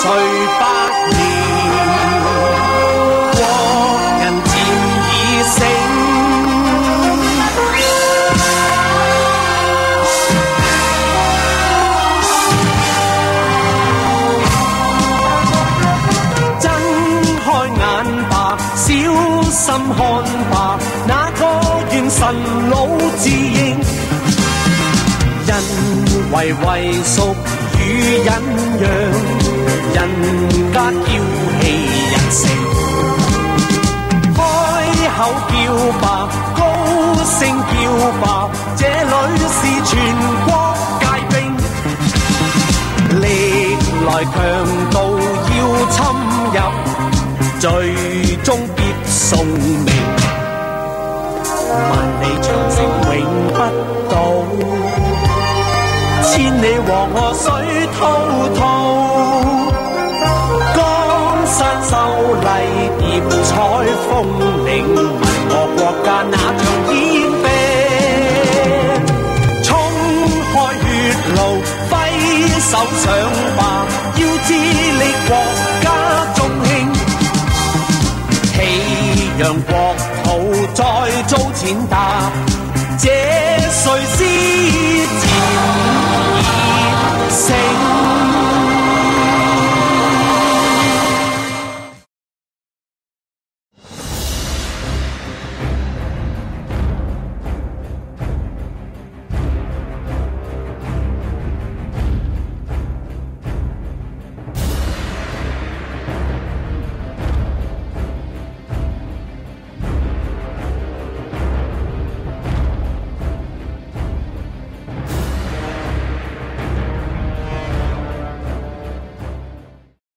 睡百年，国人渐已醒。睁开眼吧，小心看吧，那个愿神老自应？因为畏缩与忍。家娇气人性，开口叫吧，高声叫吧，这里是全国皆兵，历来强盗要侵入，最终必送命。万里长城永不倒，千里黄河水滔滔。手上吧，要致力国家中兴。岂让国土再遭践踏？这谁是？